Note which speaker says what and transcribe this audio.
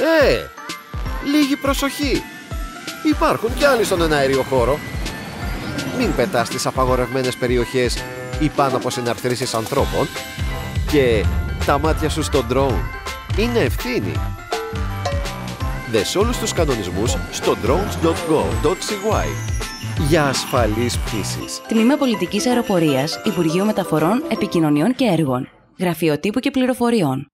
Speaker 1: Ε, λίγη προσοχή. Υπάρχουν κι άλλοι στον εναέριο χώρο. Μην πετάς στις απαγορευμένες περιοχές ή πάνω από συναρθρήσεις ανθρώπων. Και τα μάτια σου στο drone είναι ευθύνη. Δες όλους τους κανονισμούς στο drones.gov.cy για ασφαλείς πτήσεις.
Speaker 2: Τμήμα Πολιτικής Αεροπορίας, Υπουργείο Μεταφορών, Επικοινωνιών και Έργων. Γραφείο Τύπου και Πληροφοριών.